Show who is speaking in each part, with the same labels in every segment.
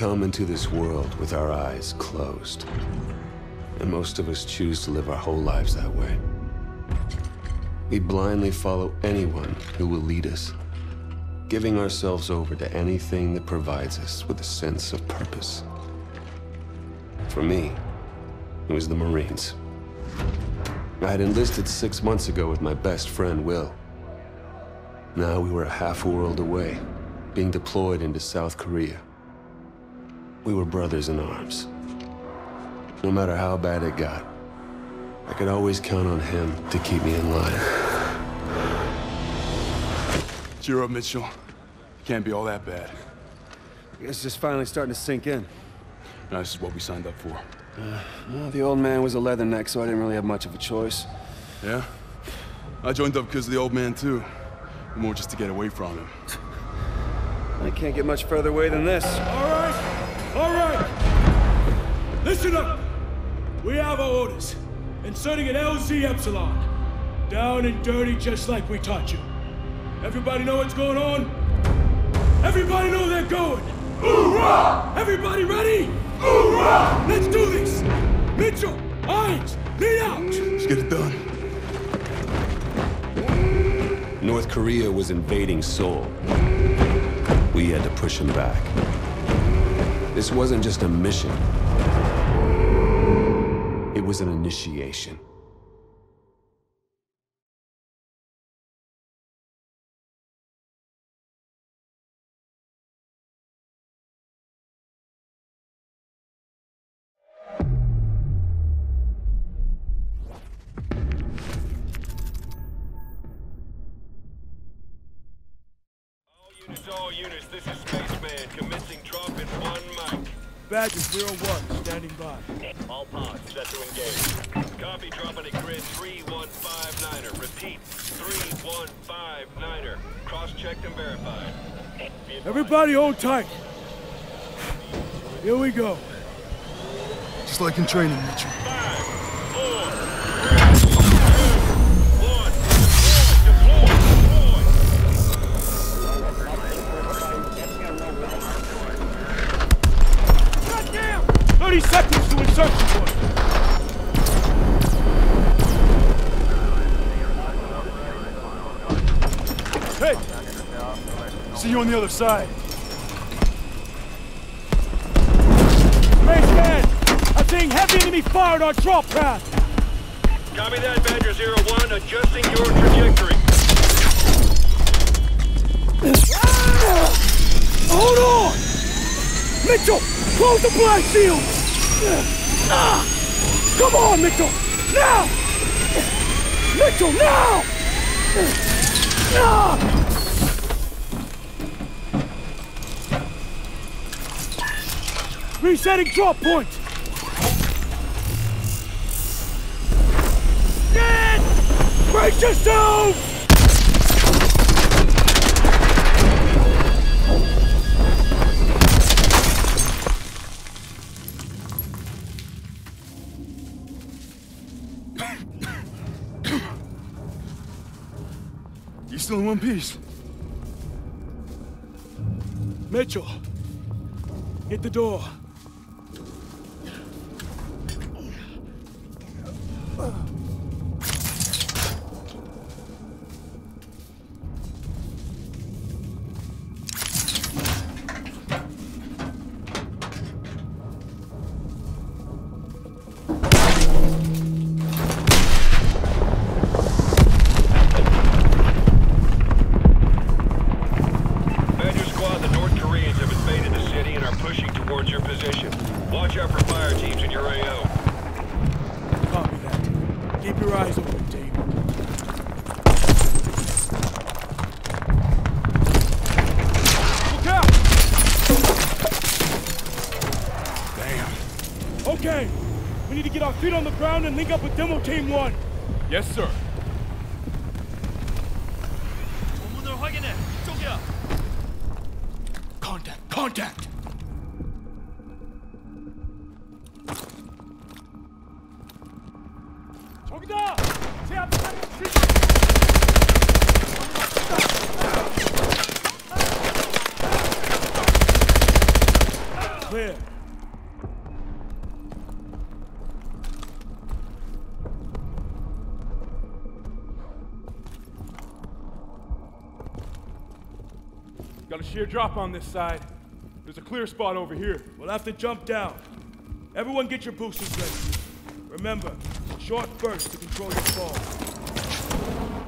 Speaker 1: come into this world with our eyes closed. And most of us choose to live our whole lives that way. We blindly follow anyone who will lead us, giving ourselves over to anything that provides us with a sense of purpose. For me, it was the Marines. I had enlisted six months ago with my best friend, Will. Now we were a half world away, being deployed into South Korea. We were brothers in arms. No matter how bad it got, I could always count on him to keep me in line.
Speaker 2: Cheer up, Mitchell. It Can't be all that bad.
Speaker 3: It's just finally starting to sink in.
Speaker 2: Now, this is what we signed up for.
Speaker 3: Uh, well, the old man was a leatherneck, so I didn't really have much of a choice.
Speaker 2: Yeah? I joined up because of the old man, too. More just to get away from him.
Speaker 3: I can't get much further away than this.
Speaker 4: All right! All right! Listen up! We have our orders. Inserting an LZ Epsilon. Down and dirty just like we taught you. Everybody know what's going on? Everybody know they're going! Hoorah! Everybody ready? Hoorah! Let's do this! Mitchell, Hines, lead out!
Speaker 2: Let's get it done.
Speaker 1: North Korea was invading Seoul. We had to push them back. This wasn't just a mission. It was an initiation.
Speaker 5: all units, this is Spaceman, commencing drop in one mic.
Speaker 4: Badger 01, standing by. Everybody hold tight. Here we go.
Speaker 2: Just like in training, Mitchell.
Speaker 5: Five, four, three, two, one. Deploy, deploy.
Speaker 4: 30 seconds to insertion point. See you on the other side. Spaceman! I'm seeing heavy enemy fire on our drop path!
Speaker 5: Copy that, Badger 01, adjusting your trajectory.
Speaker 4: Hold on! Mitchell! Close the blast shield! Ah! Come on, Mitchell! Now! Mitchell, now! Ah! Resetting drop point! Get! Brace yourself!
Speaker 2: You still in one piece?
Speaker 4: Mitchell, hit the door. ground and link up with Demo Team 1.
Speaker 2: Yes, sir.
Speaker 4: Contact, contact! 저기다! 제 앞에 Clear.
Speaker 6: Got a sheer drop on this side. There's a clear spot over here.
Speaker 4: We'll have to jump down. Everyone get your boosters ready. Remember, short bursts to control your fall.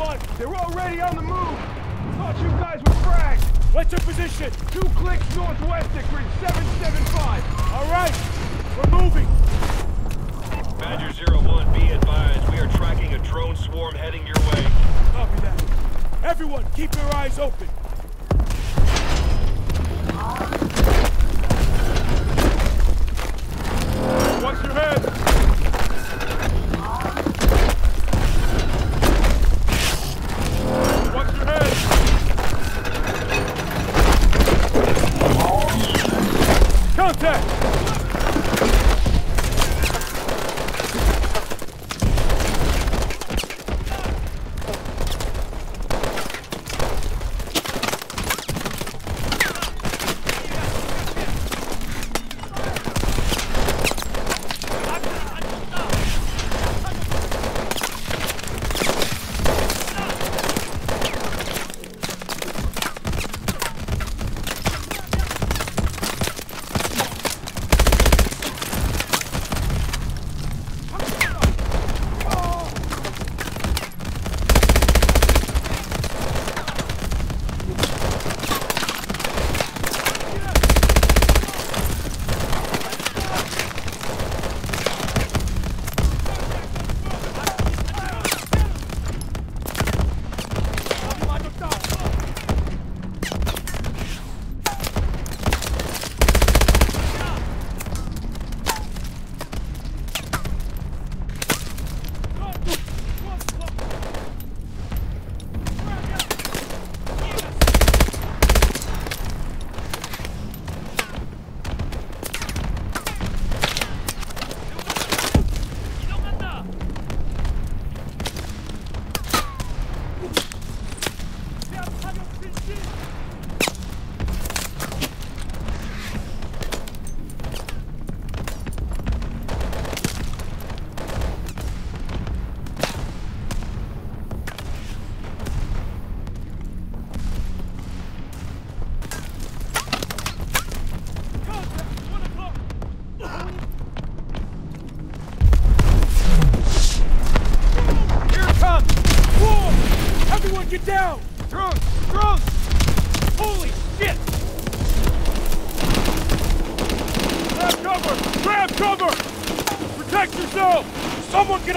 Speaker 4: Silver Team 1.
Speaker 7: They're already on the move. Thought you guys were fragged.
Speaker 4: What's your position?
Speaker 7: Two clicks northwest at grid 775.
Speaker 4: All right, we're moving.
Speaker 5: Badger Zero One, be advised, we are tracking a drone swarm heading your way.
Speaker 4: Copy that. Everyone, keep your eyes open.
Speaker 6: Watch your head!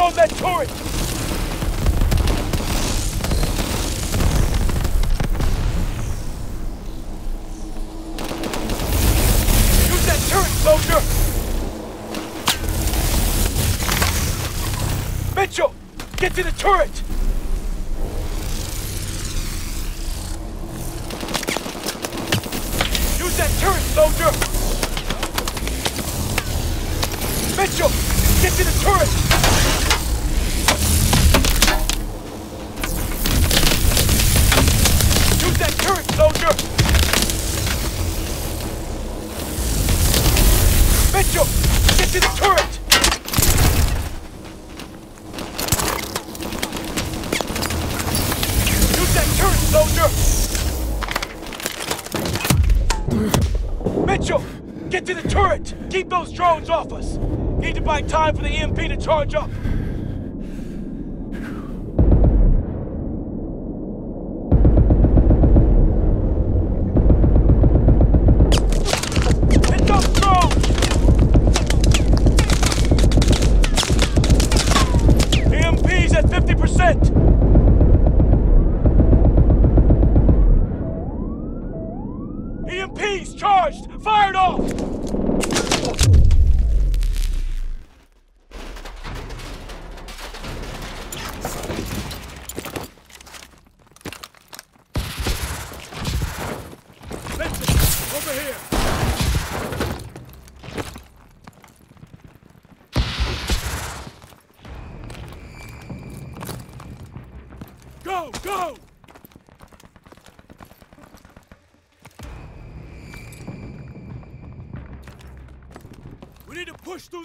Speaker 4: On that turret! Mitchell! Get to the turret! Keep those drones off us! Need to buy time for the EMP to charge up!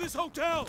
Speaker 4: This hotel!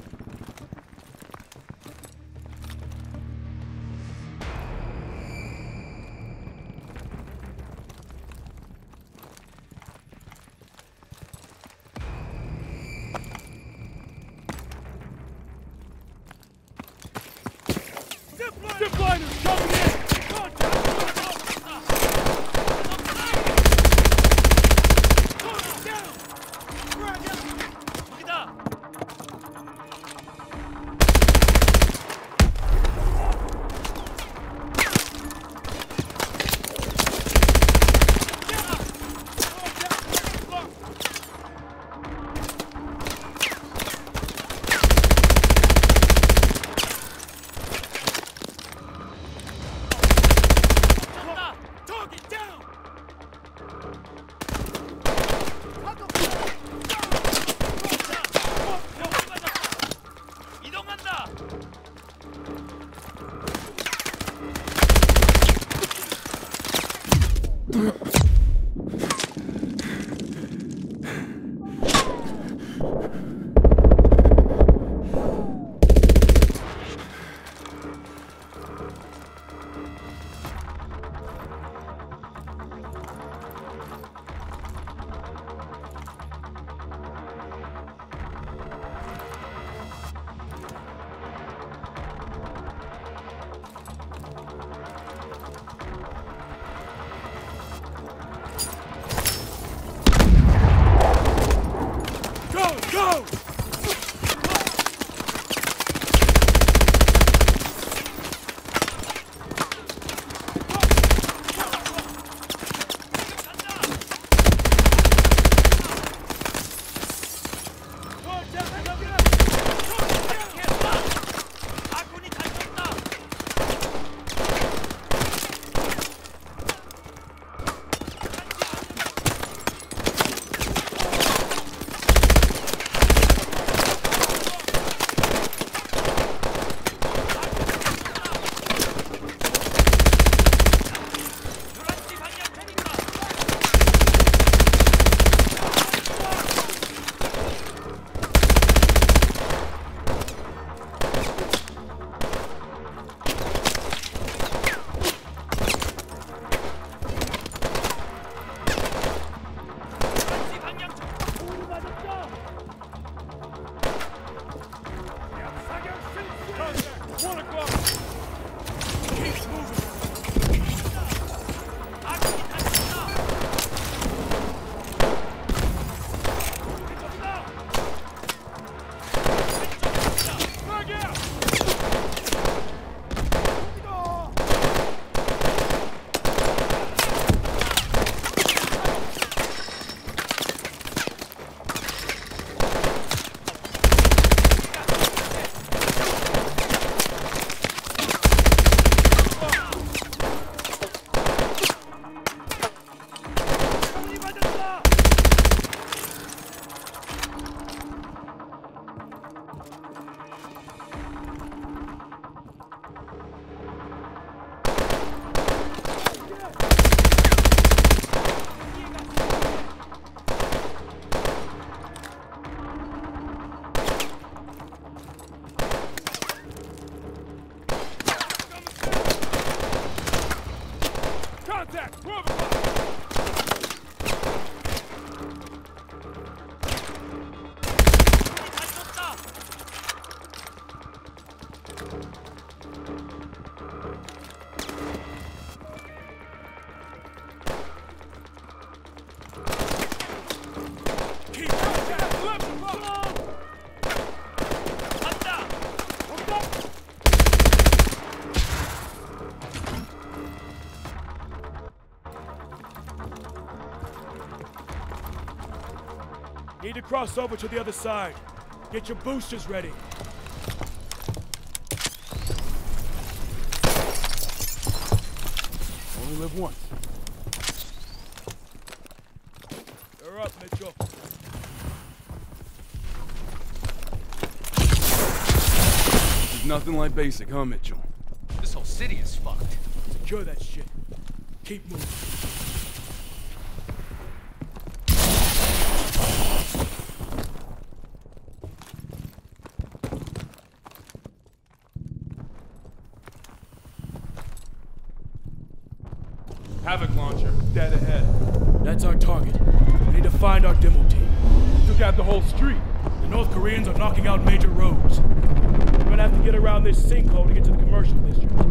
Speaker 4: Cross over to the other side. Get your boosters ready.
Speaker 6: Only live once.
Speaker 4: You're up, Mitchell.
Speaker 2: There's nothing like basic, huh, Mitchell?
Speaker 8: This whole city is fucked.
Speaker 4: Secure that shit. Keep moving.
Speaker 6: Havoc launcher, dead ahead.
Speaker 4: That's our target. We need to find our demo team.
Speaker 6: Took out the whole street.
Speaker 4: The North Koreans are knocking out major roads. We're gonna have to get around this sinkhole to get to the commercial district. Demo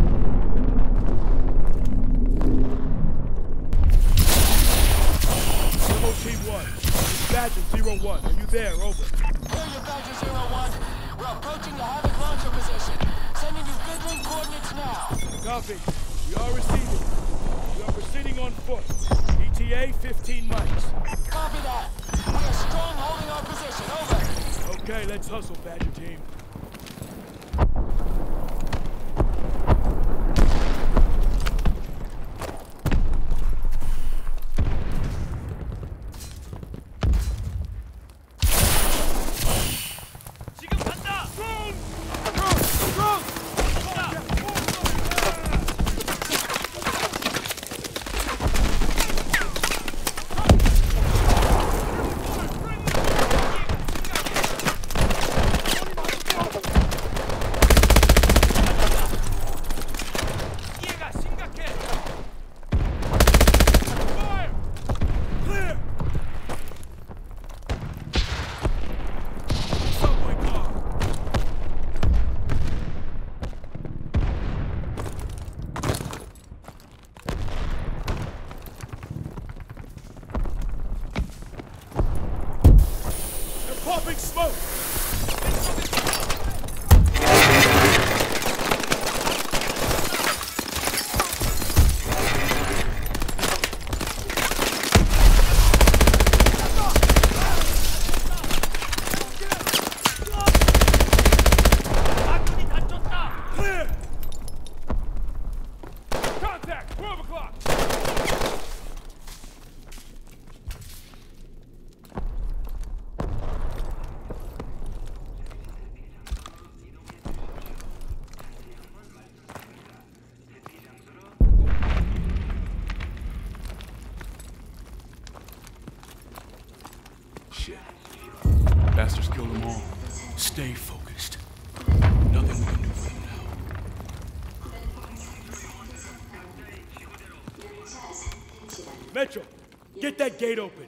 Speaker 4: Team 1, it's Badger 01. Are you there? Over.
Speaker 9: Hear you, Badger Zero One. We're approaching the Havoc launcher position. Sending you good link coordinates now.
Speaker 4: Copy. We are receiving. We are proceeding on foot. ETA 15 mikes.
Speaker 9: Copy that. We are strong holding our position. Over.
Speaker 4: Okay, let's hustle, Badger Team. Clear! Subway car! They're popping smoke! Clear!
Speaker 6: Contact! 12 o'clock!
Speaker 2: Shit. Bastards killed them all.
Speaker 4: Stay focused. Nothing we can do for them now. Metro, get that gate open.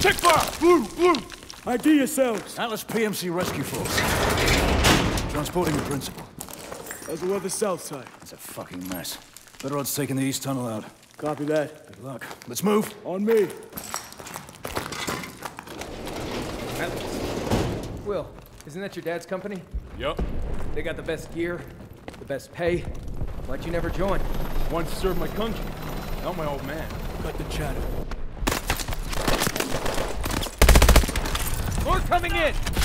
Speaker 6: Check fire! Blue! Blue!
Speaker 4: ID yourselves.
Speaker 10: Atlas PMC Rescue Force. Transporting the principal.
Speaker 4: How's the weather south side?
Speaker 10: It's a fucking mess. Better odds taking the east tunnel out.
Speaker 4: Copy that.
Speaker 10: Good luck. Let's move.
Speaker 4: On me.
Speaker 11: Will, isn't that your dad's company?
Speaker 6: Yup.
Speaker 11: They got the best gear, the best pay. Why'd you never join?
Speaker 6: Wanted to serve my country. Not my old man.
Speaker 4: Cut the chatter.
Speaker 11: More coming in!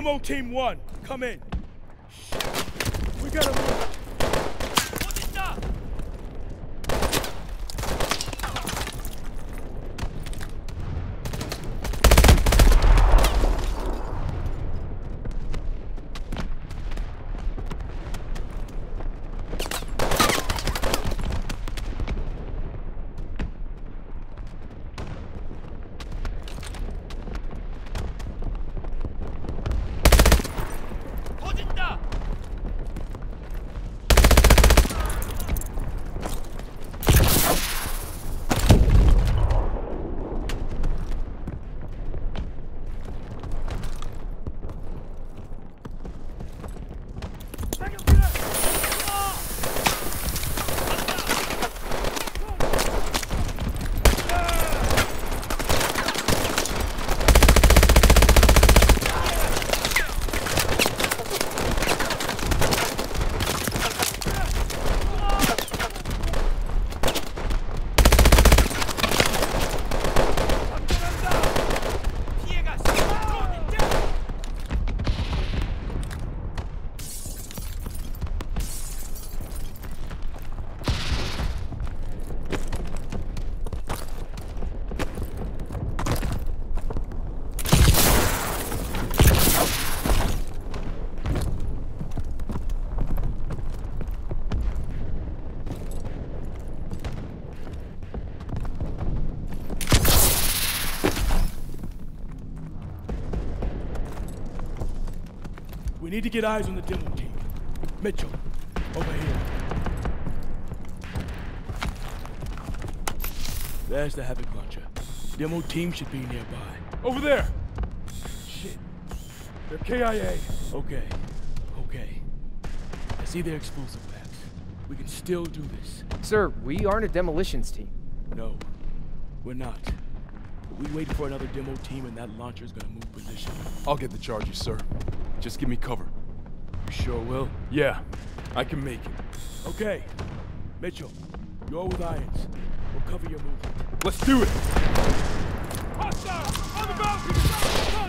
Speaker 4: Demo Team 1, We need to get eyes on the demo team. Mitchell, over here. There's the Havoc launcher. Demo team should be nearby.
Speaker 6: Over there. Shit. They're KIA.
Speaker 4: Okay, okay. I see their explosive packs. We can still do this.
Speaker 11: Sir, we aren't a demolitions team.
Speaker 4: No, we're not. But we waited for another demo team and that launcher's gonna move position.
Speaker 2: I'll get the charges, sir. Just give me cover.
Speaker 4: You sure will?
Speaker 6: Yeah, I can make it.
Speaker 4: Okay. Mitchell,
Speaker 2: You're with Irons. We'll cover your movement. Let's do it! Hostile! On the balcony!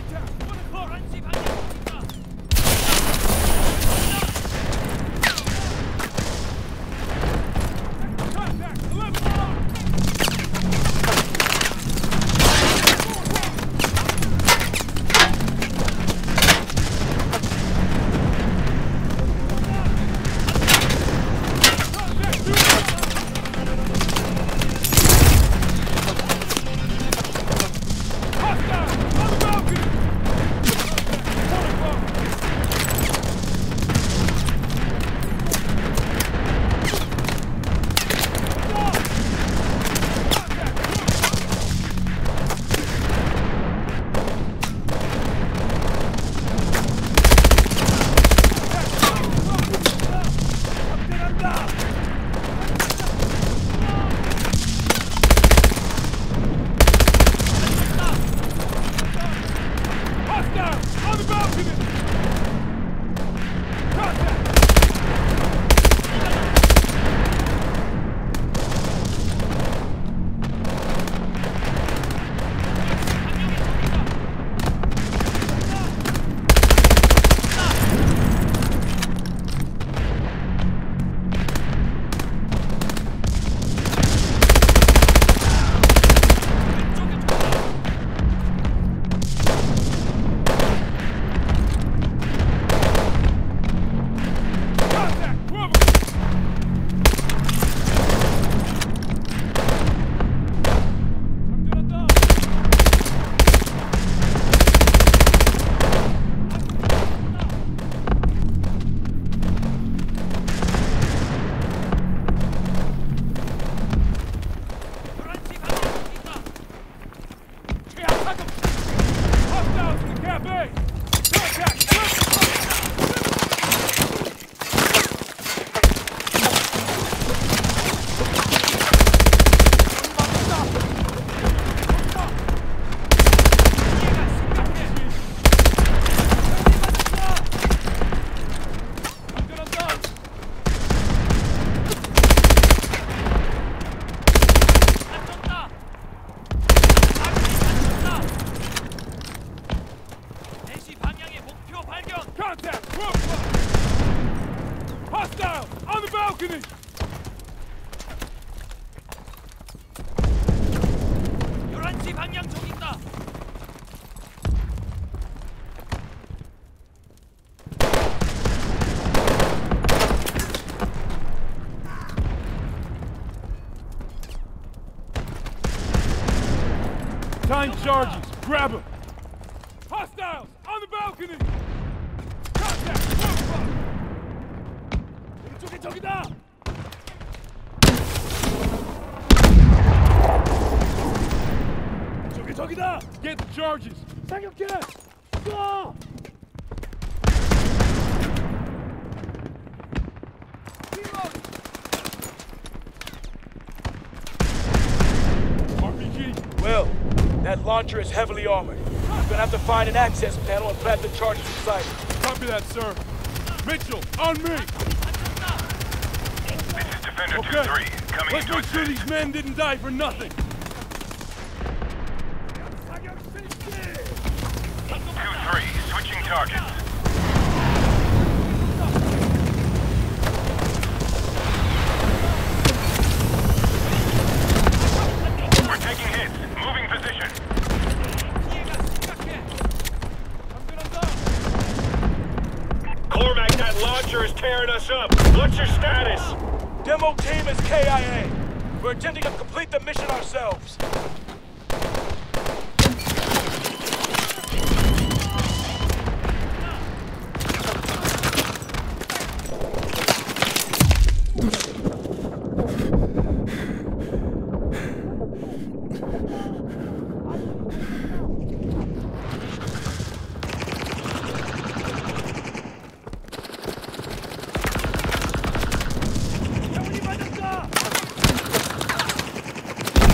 Speaker 4: That launcher is heavily armored. You're gonna have to find an access panel and plant the charges inside it.
Speaker 2: Copy that, sir. Mitchell, on me!
Speaker 5: This is Defender 2-3, coming
Speaker 2: Let's
Speaker 5: into
Speaker 2: make sure these men didn't die for nothing.
Speaker 5: 2-3, switching targets. Your status?
Speaker 4: Demo team is KIA. We're attempting to complete the mission ourselves.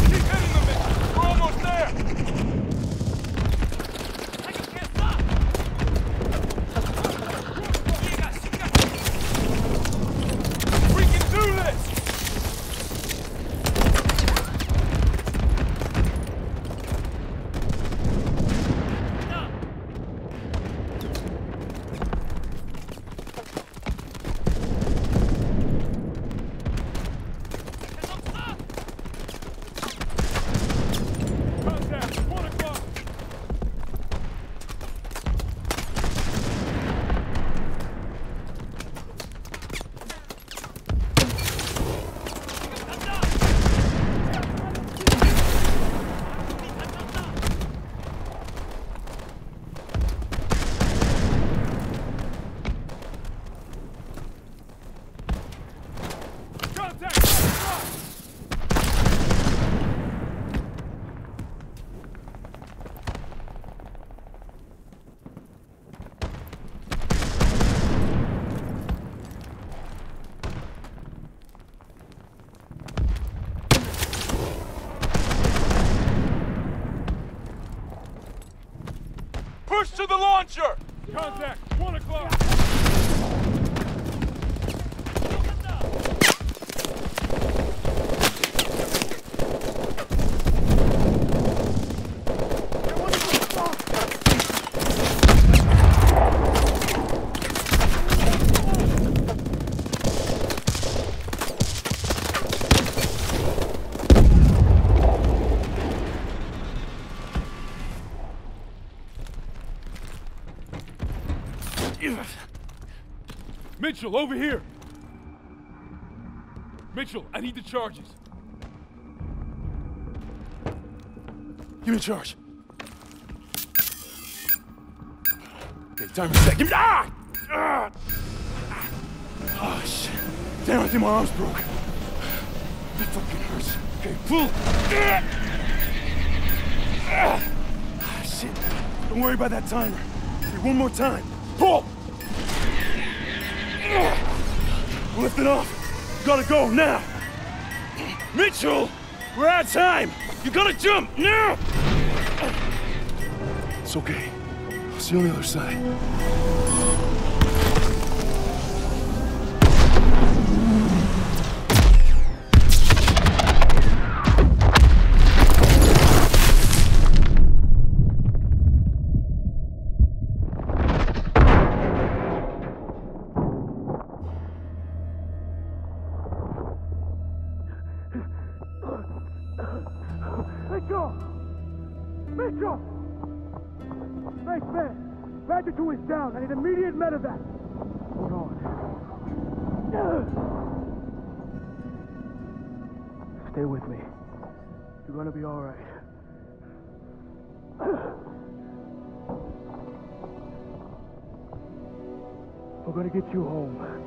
Speaker 2: Keep hitting them, man.
Speaker 7: Push to the launcher!
Speaker 6: Contact, one o'clock. Mitchell, over here. Mitchell, I need the charges.
Speaker 2: Give me a charge. Okay, time reset. Give me. Ah! Ah! Oh, shit. Damn, I think my arm's broke. That fucking hurts. Okay, pull. Ah! Ah, shit. Don't worry about that timer. Okay, one more time. Pull! Lift it off. Gotta go now. Mitchell! We're out of time! You gotta jump now! It's okay. I'll see you on the other side.
Speaker 4: Stay with me. You're gonna be all right. We're gonna get you home.